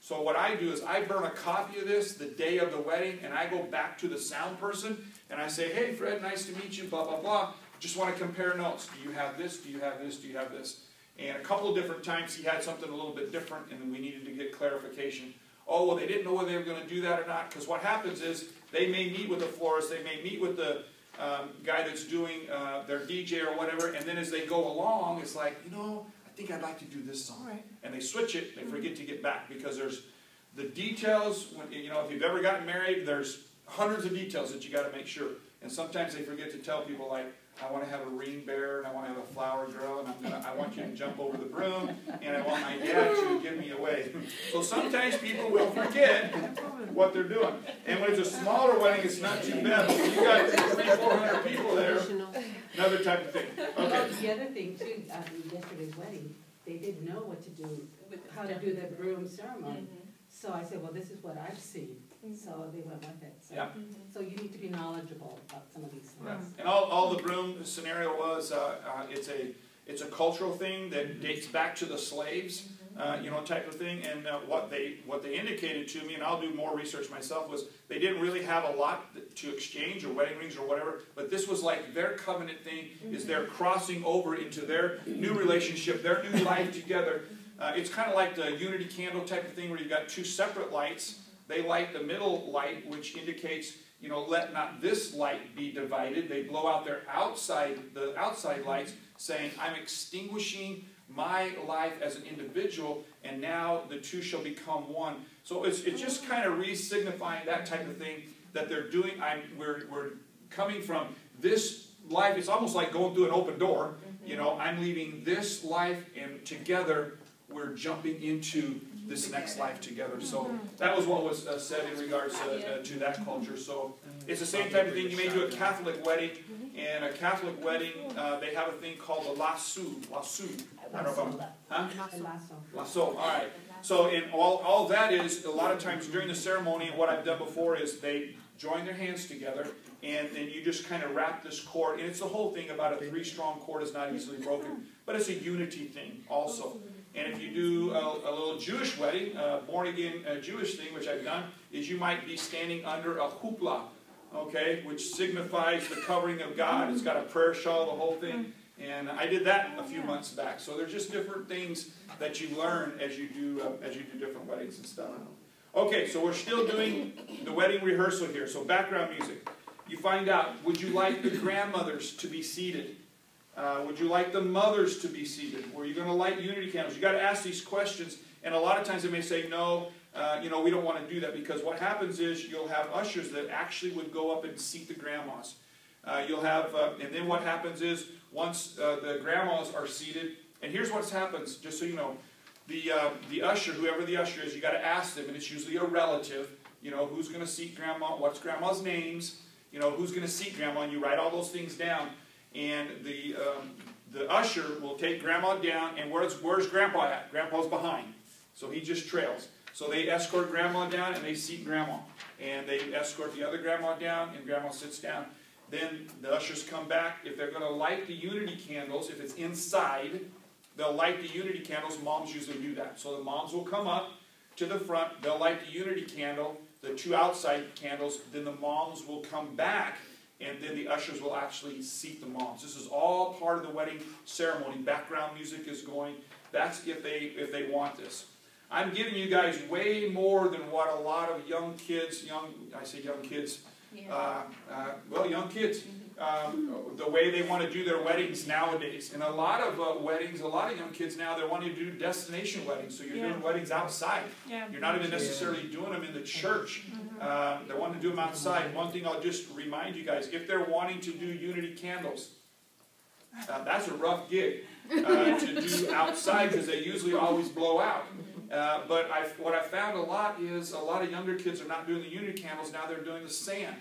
So what I do is I burn a copy of this the day of the wedding, and I go back to the sound person, and I say, hey, Fred, nice to meet you, blah, blah, blah. Just want to compare notes. Do you have this? Do you have this? Do you have this? And a couple of different times he had something a little bit different, and we needed to get clarification. Oh, well, they didn't know whether they were going to do that or not, because what happens is they may meet with the florist, they may meet with the um, guy that's doing uh, their DJ or whatever, and then as they go along, it's like, you know, I think I'd like to do this song. Right. And they switch it, they forget to get back, because there's the details, when, you know, if you've ever gotten married, there's hundreds of details that you got to make sure. And sometimes they forget to tell people, like, I want to have a ring bearer, and I want to have a flower girl, and I'm gonna, I want you to jump over the broom, and I want my dad to give me away. So sometimes people will forget what they're doing. And when it's a smaller wedding, it's not too bad. But you got three, four hundred people there, another type of thing. Well, the other thing too, um, yesterday's wedding, they didn't know what to do, how to do the broom ceremony. So I said, well, this is what I've seen, so they went with it. So- Yeah. So you need to be knowledgeable about some of these Right. things. And all, all the broom scenario was, uh, uh, it's a, it's a cultural thing that dates back to the slaves, uh, you know, type of thing. And uh, what they, what they indicated to me, and I'll do more research myself, was they didn't really have a lot to exchange or wedding rings or whatever. But this was like their covenant thing is they're crossing over into their new relationship, their new life together. Uh, it's kind of like the unity candle type of thing where you've got two separate lights. They light the middle light, which indicates, you know, let not this light be divided. They blow out their outside, the outside lights, saying, I'm extinguishing my life as an individual, and now the two shall become one. So it's, it's just kind of re-signifying that type of thing that they're doing. I'm, we're, we're coming from this life. It's almost like going through an open door. Mm-hmm. You know, I'm leaving this life, and together we're jumping into this next life together. So that was what was uh, said in regards to, uh, to that culture. So it's the same type of thing. You may do a Catholic wedding, and a Catholic wedding, uh, they have a thing called the lasso. Lasso. I don't know if I'm, huh? Lasso. Lasso. All right. So in all, all that is a lot of times during the ceremony, what I've done before is they join their hands together, and then you just kind of wrap this cord. And it's the whole thing about a three-strong cord is not easily broken, but it's a unity thing also. And if you do a, a little Jewish wedding, a born-again uh, Jewish thing, which I've done, is you might be standing under a huppah, okay, which signifies the covering of God. It's got a prayer shawl, the whole thing. And I did that a few months back. So there's just different things that you learn as you do uh, as you do different weddings and stuff. Okay, so we're still doing the wedding rehearsal here. So background music. You find out, would you like the grandmothers to be seated? Uh, would you like the mothers to be seated? Were you going to light unity candles? You got to ask these questions. And a lot of times they may say, no, uh, you know, we don't want to do that because what happens is you'll have ushers that actually would go up and seat the grandmas. Uh, you'll have, uh, and then what happens is once uh, the grandmas are seated, and here's what happens, just so you know, the, uh, the usher, whoever the usher is, you got to ask them, and it's usually a relative, you know, who's going to seat grandma, what's grandma's names, you know, who's going to seat grandma, and you write all those things down, and the, um, the usher will take grandma down, and where's, where's grandpa at? Grandpa's behind, so he just trails. So they escort grandma down, and they seat grandma, and they escort the other grandma down, and grandma sits down. Then the ushers come back. If they're going to light the unity candles, if it's inside, they'll light the unity candles. Moms usually do that. So the moms will come up to the front. They'll light the unity candle, the two outside candles. Then the moms will come back, and then the ushers will actually seat the moms. This is all part of the wedding ceremony. Background music is going. That's if they if they want this. I'm giving you guys way more than what a lot of young kids, young I say young kids, Yeah. uh, uh, well, young kids, um, the way they want to do their weddings nowadays. And a lot of uh, weddings, a lot of young kids now, they're wanting to do destination weddings. So you're Yeah. doing weddings outside. Yeah. You're not even necessarily doing them in the church. Um, they want to do them outside. One thing I'll just remind you guys, if they're wanting to do unity candles, uh, that's a rough gig uh, to do outside because they usually always blow out. Uh, but I, what I found a lot is a lot of younger kids are not doing the unity candles, now they're doing the sand.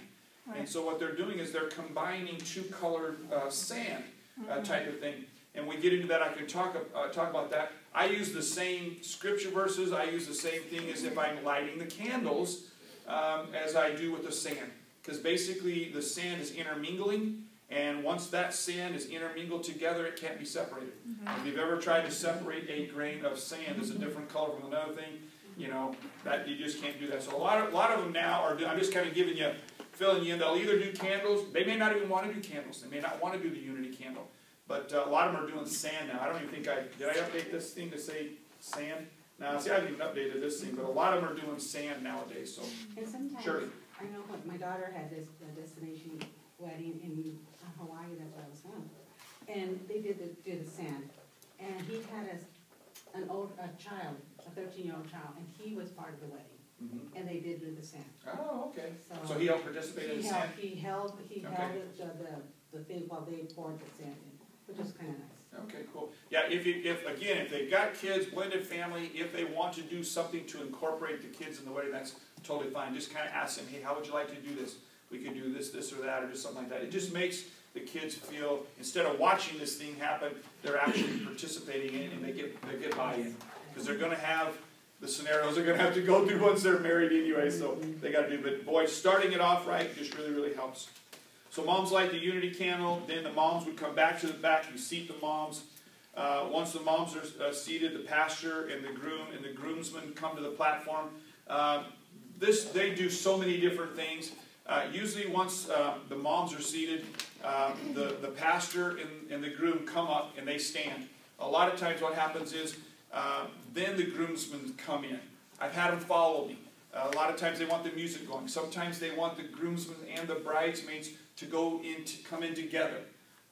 And so what they're doing is they're combining two colored uh, sand uh, type of thing. And we get into that, I can talk, uh, talk about that. I use the same scripture verses, I use the same thing as if I'm lighting the candles um, as I do with the sand. Because basically the sand is intermingling, and once that sand is intermingled together, it can't be separated. If you've ever tried to separate a grain of sand that's a different color from another thing, you know, that you just can't do that. So a lot of, a lot of them now are, I'm just kind of giving you, filling you in. They'll either do candles, they may not even want to do candles. They may not want to do the unity candle. But uh, a lot of them are doing sand now. I don't even think I, did I update this thing to say sand? No, see, I haven't even updated this thing, but a lot of them are doing sand nowadays, so. And sometimes, Sure. I know what, my daughter had this, a destination wedding in uh, Hawaii, that's where I was from. And they did the, did the sand. And he had a, an old, a child, a thirteen-year-old child, and he was part of the wedding. Mhm. And they did do the sand. Oh, okay. So. He helped participate in He the held, sand? he held, he Okay. held it, the, the, the thing while they poured the sand in, which was kinda nice. Okay, cool. Yeah, if you, if, again, if they've got kids, blended family, if they want to do something to incorporate the kids in the wedding, that's totally fine. Just kind of ask them, hey, how would you like to do this? We could do this, this, or that, or just something like that. It just makes the kids feel, instead of watching this thing happen, they're actually participating in it and they get, they get buy-in. Because they're gonna have the scenarios they're gonna have to go through once they're married anyway, so they gotta do, but boy, starting it off right just really, really helps. So moms light the unity candle, then the moms would come back to the back, you seat the moms. Uh, once the moms are uh, seated, the pastor and the groom and the groomsmen come to the platform. Um, this, they do so many different things. Uh, usually once um, the moms are seated, um, the, the pastor and, and the groom come up and they stand. A lot of times what happens is, uh, then the groomsmen come in. I've had them follow me. Uh, a lot of times they want the music going. Sometimes they want the groomsmen and the bridesmaids to go in to come in together.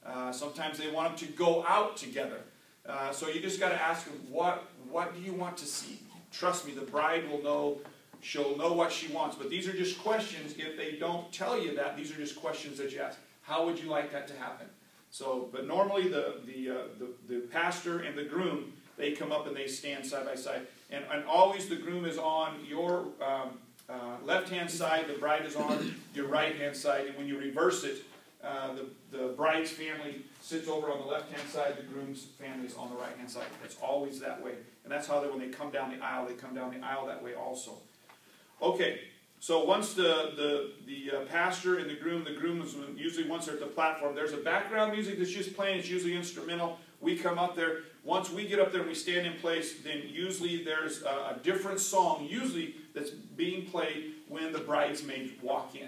Uh, sometimes they want them to go out together. Uh, so you just got to ask them, what, what do you want to see? Trust me, the bride will know, she'll know what she wants. But these are just questions. If they don't tell you that, these are just questions that you ask. How would you like that to happen? So, but normally the, the, uh, the, the pastor and the groom, they come up and they stand side by side. And, and always the groom is on your um, uh, left-hand side, the bride is on your right-hand side. And when you reverse it, uh, the, the bride's family sits over on the left-hand side, the groom's family is on the right-hand side. It's always that way. And that's how they, when they come down the aisle, they come down the aisle that way also. Okay, So once the, the, the uh, pastor and the groom, the groom is usually once they're at the platform, there's a background music that's just playing, it's usually instrumental. We come up there. Once we get up there and we stand in place, then usually there's a, a different song, usually that's being played when the bridesmaids walk in.